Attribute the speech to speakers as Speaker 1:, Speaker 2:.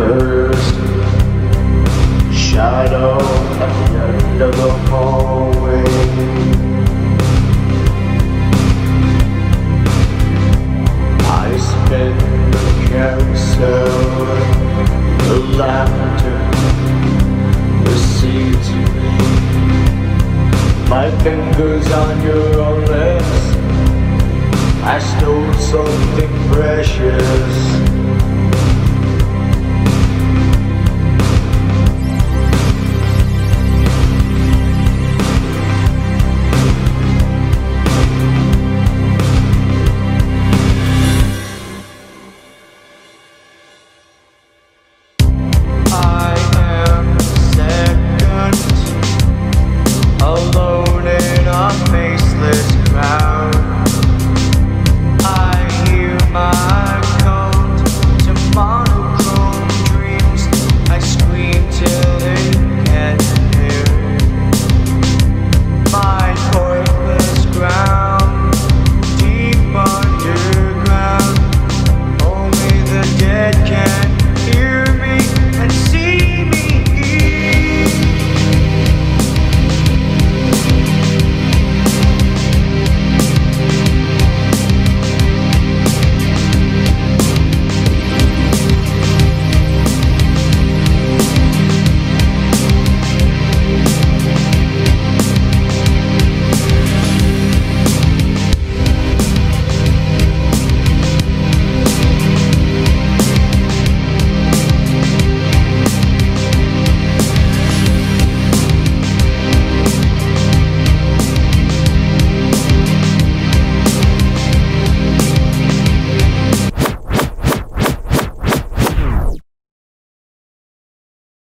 Speaker 1: first shadow at the end of the hallway. I spin the carousel, the laughter the me. My fingers on your arm.